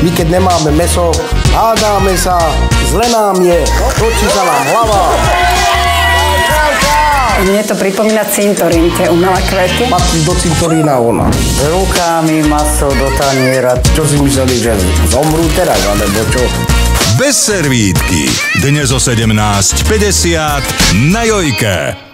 My keď nemáme meso, hádame sa, zle nám je, točí sa nám hlava. Mne to pripomína cintorín, tie umelé kvety. Patrí do cintorína ona. Rukami maso do taniera. Čo si mysleli, že zomrú teraz, alebo čo? Bez servítky. Dnes o 17.50 na Jojke.